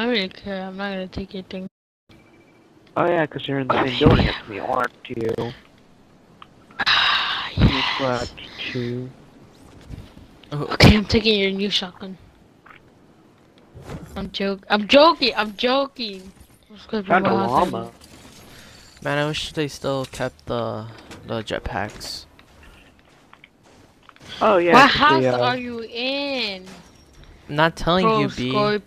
I don't really care. I'm not gonna take your thing. Oh yeah, because you're in the same building as me, aren't you? Ah, You yes. got two. Okay, I'm taking your new shotgun. I'm joking. I'm joking. I'm joking. Let's go Found a for my house. llama. Man, I wish they still kept the the jetpacks. Oh yeah. What house they, uh, are you in? I'm not telling Bro, you, B.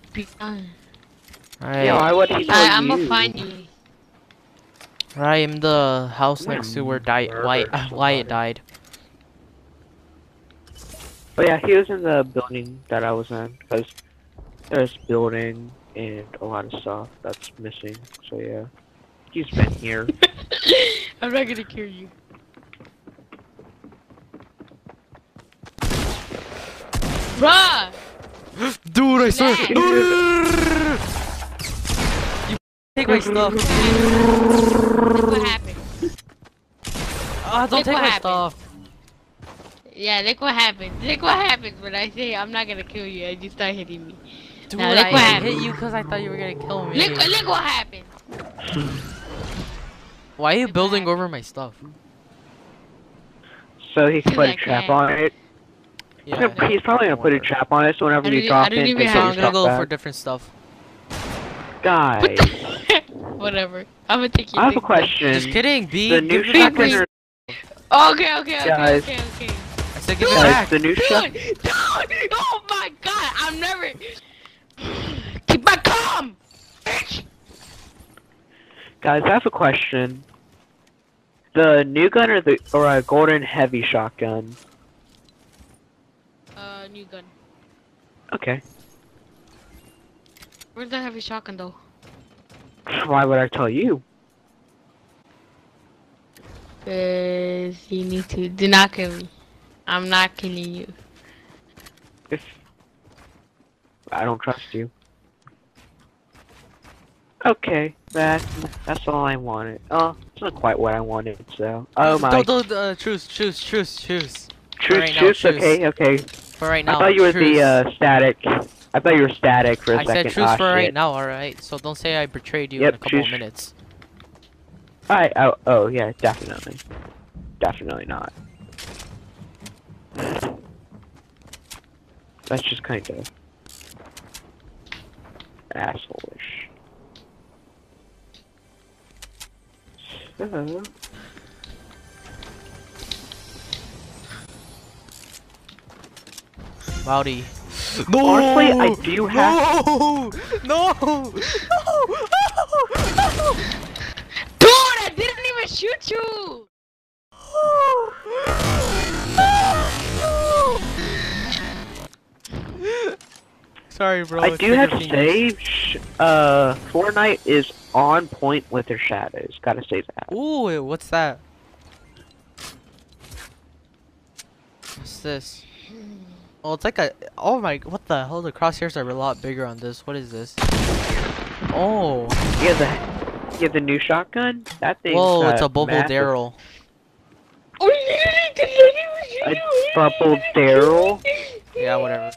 Scorpion. Alright, Yeah, why would he tell Alright, I'm you? gonna find you. I'm the house next to where Di- murder Wyatt, uh, Wyatt died. Oh yeah, he was in the building that I was in because there's building and a lot of stuff that's missing. So yeah, he's been here. I'm not gonna kill you. Bruh! Dude, I swear- you take my stuff. Look what happened. Ah, don't Look take my happened. stuff. Yeah, look what happened. Look what happens when I say I'm not gonna kill you and you start hitting me. Dude, Now, look I what hit happened. you because I thought you were gonna kill me. Look, look what happened. Why are you look building over my stuff? So he can put a trap on it. He's, Yeah. gonna, he's probably gonna put a trap on it so whenever I you don't- drop I don't in, even they have- So get I'm gonna go stuff for different stuff. Guys, Whatever. I'm gonna take your I have a thing. question. Just kidding, B. The new it back. shotgun or Okay, okay, okay, Guys. okay, okay. I said give it back. the new Dude, shot. dude, oh my god, I'm never. Keep my calm. bitch. Guys, I have a question. The new gun or the or a golden heavy shotgun? Uh, new gun. Okay. Where's the heavy shotgun though? Why would I tell you? Cause you need to do not kill me. I'm not killing you. If I don't trust you. Okay, that that's all I wanted. Oh, it's not quite what I wanted. So, oh my. Don't, don't, uh, choose, choose, choose, choose. Truce, right now, truce. choose. Okay, okay. For right now. I thought you were choose. the uh, static. I thought you were static for a I second. I said choose Ah, for right now, alright? So don't say I betrayed you Yep, in a couple of minutes. I oh oh yeah, definitely, definitely not. That's just kind of assholeish. So, Rowdy. Honestly, I do have- No! No! No! Dude, I didn't even shoot you. Sorry, bro. I do have to say, uh, Fortnite is on point with their shadows. Gotta say that. Ooh, what's that? What's this? Oh, it's like a. Oh my. What the hell? The crosshairs are a lot bigger on this. What is this? Oh. You have the, you have the new shotgun. That thing. Whoa, it's a Bubble. Daryl. Oh, you didn't even A bubble Daryl. Yeah, whatever.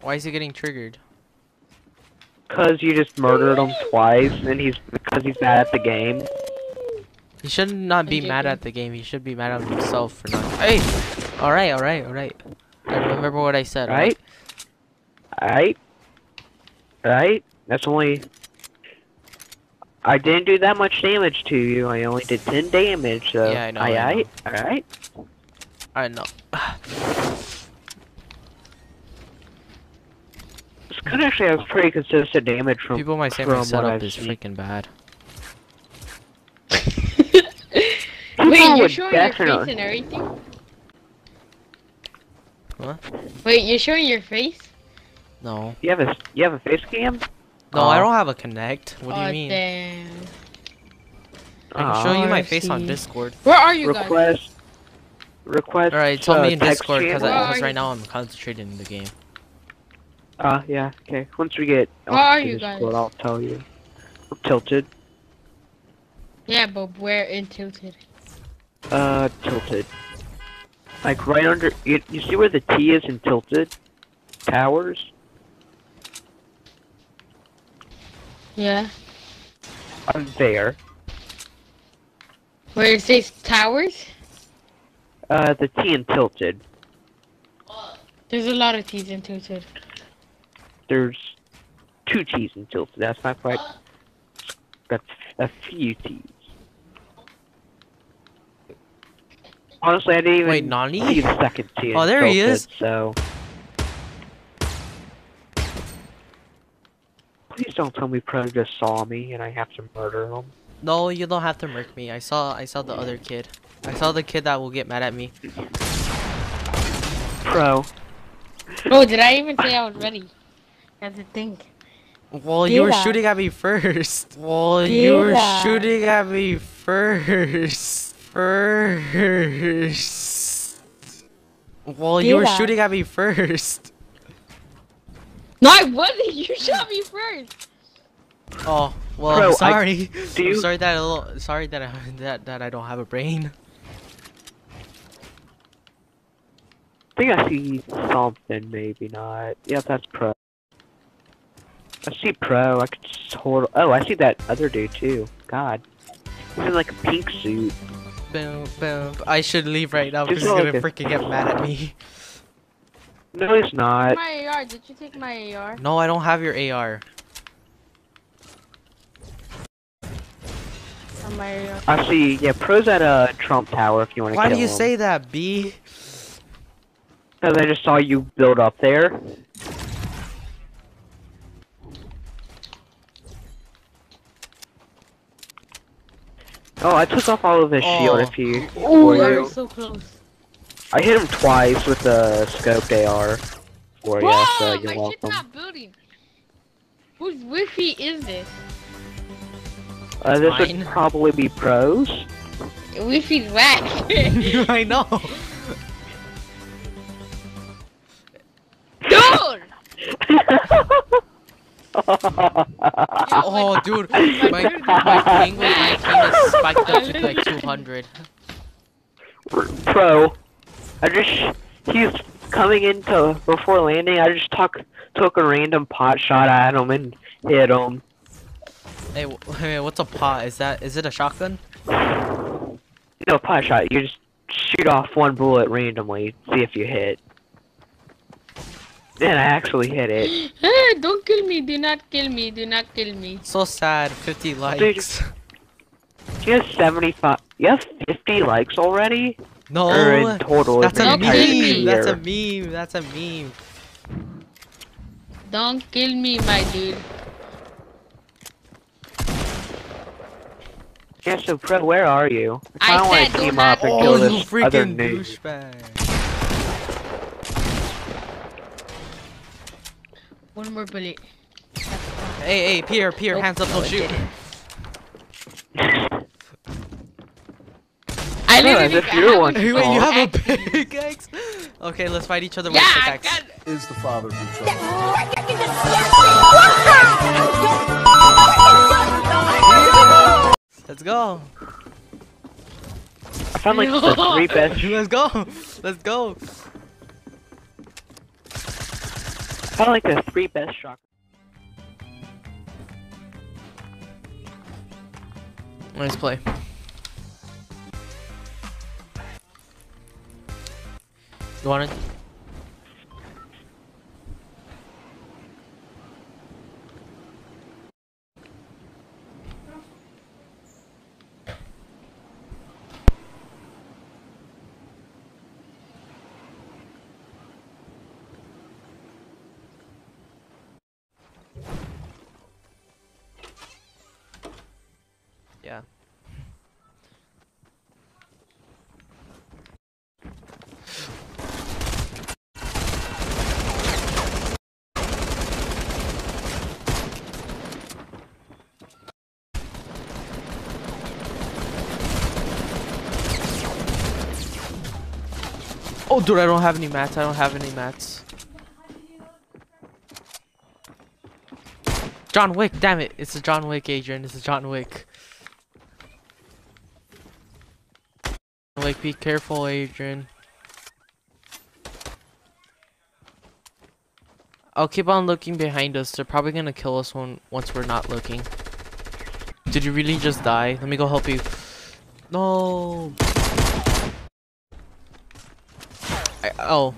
Why is he getting triggered? Cause you just murdered him twice, and he's because he's mad at the game. He should not not be mad at the game. He should be mad at himself for not. Hey! Alright, alright, alright. I remember what I said. Right? Right? Right? That's only. I didn't do that much damage to you. I only did ten damage. So. Yeah, I know, I know. Alright. Alright. I know. This gun actually has pretty consistent damage from. People might say my setup is seen. freaking bad. Wait, you're showing your face and everything? What? Wait, you're showing your face? No. You have a you have a face cam? No, I don't have a Kinect. What do oh, you mean? Damn. I can show you my I face on. Discord. Where are you guys? request. Request. Alright, tell uh, me in Discord because channel. Where are right now I'm concentrating in the game. Uh, yeah. Okay. Once we get. Where onto are you Discord, guys? I'll tell you. I'm tilted. Yeah, but where in Tilted? Uh, tilted. Like right under. You, you see where the T is in tilted? Towers. Yeah. I'm there. Where it says towers? Uh, the T in tilted. There's a lot of T's in Tilted. There's two T's in tilted. That's not quite. That's a few T's. Honestly, I didn't even Wait, Nani? see the second T. in Oh, there he tilted, is. So. Please don't tell me Pro just saw me and I have to murder him. No, you don't have to murk me. I saw I saw the other kid. I saw the kid that will get mad at me. Pro. Oh, did I even say I was ready? That's the thing. Well, you were I? shooting at me first. Well, you were Did I? shooting at me first. First. Well, you Did were I? shooting at me first. No, I wasn't. You shot me first. Oh, well, Bro, I- I'm sorry. do I'm sorry that a little. Sorry that I that that I don't have a brain. I think I see something, maybe not. Yep, that's Pro. I see Pro. I could just hold. Oh, I see that other dude too. God. He's in like a pink suit. Boom, boom. I should leave right now because Just he's gonna like freaking get mad at me. No, he's not. My AR. Did you take my AR? No, I don't have your AR. On my I see. Yeah, Pro's at a Trump Tower if you want to Why kill do you him. say that, B? Because I just saw you build up there. Oh, I took off all of his shield Oh. if you. Oh, for you you. so close. I hit him twice with the scoped AR. For you, Whoa, so my you're shit's welcome. not building. Whose Wi-Fi is this? Uh, this Mine. would probably be pros. Wi-Fi's whack. I know. Dude! Oh, dude, my, my ping was 19 is spiked up to like 200. Pro. I just he's coming into before landing. I just took took a random pot shot at him and hit him. Hey, w- hey, what's a pot? Is that is it a shotgun? No pot shot. You just shoot off one bullet randomly, see if you hit. And I actually hit it. Ah, Don't kill me. Do not kill me. Do not kill me. So sad. 50 likes. You have 75. You have 50 likes already? No, or in total? that's a the entire meme. That's a meme. That's a meme. Don't kill me, my dude. Yeah, so Pro, where are you? I I want said to team up and Oh, kill you this other freaking douchebag. One more bullet. Hey, hey, Pierre, Pierre, Nope, hands up, no, don't oh, it shoot. didn't. I No, as literally if you're have one a Hey, wait, you Oh. have a pickaxe? Okay, let's fight each other with Yeah, a I pickaxe. got is the father who chose. Let's go. I found like the three best. Let's go. Let's go. I like the three best shots. Let's play. You want it? Yeah. Oh, dude, I don't have any mats. I don't have any mats. John Wick, damn it. It's a John Wick, Adrian. It's a John Wick. Like, be careful, Adrian. I'll keep on looking behind us. They're probably gonna kill us when once we're not looking. Did you really just die? Let me go help you. No. I, oh.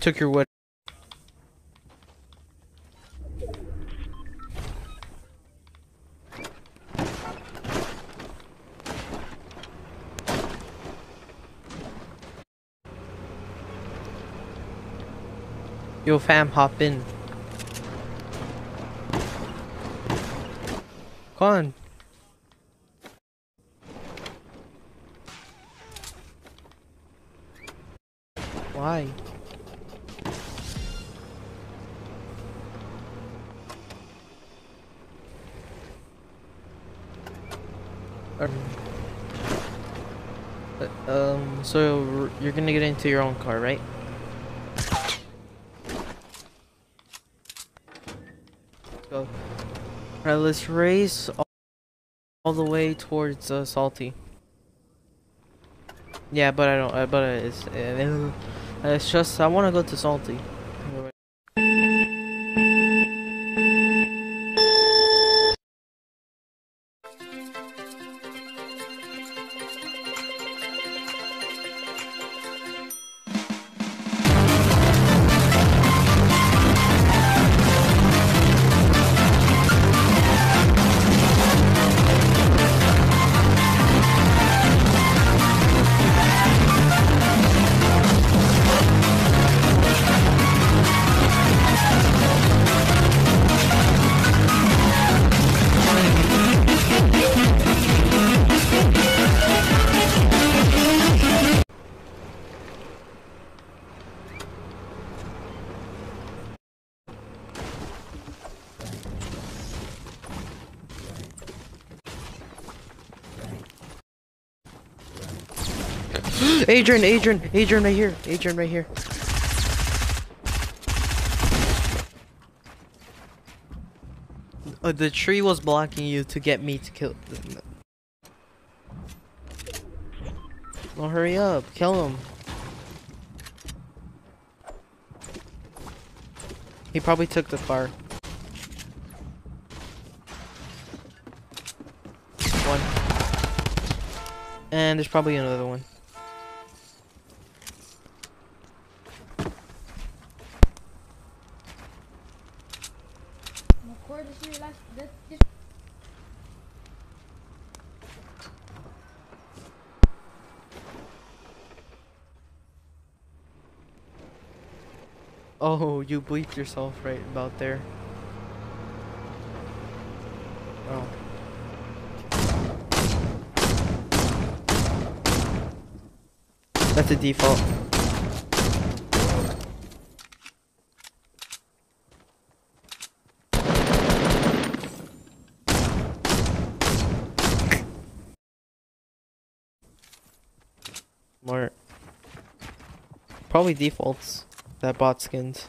Took your wood. Yo fam, hop in. Come on. Why? Um, uh, um, so you're gonna get into your own car, right? Go. Alright, let's race all, all the way towards uh, Salty. Yeah, but I don't. Uh, but it's uh, it's just I want to go to Salty. Adrian, Adrian, Adrian right here. Adrian right here. Uh, the tree was blocking you to get me to kill. Well, hurry up, kill him. He probably took the car. One. And there's probably another one. Record this here last this, this Oh, you bleeped yourself right about there. Oh. That's a default. More. Probably defaults. That bot skins.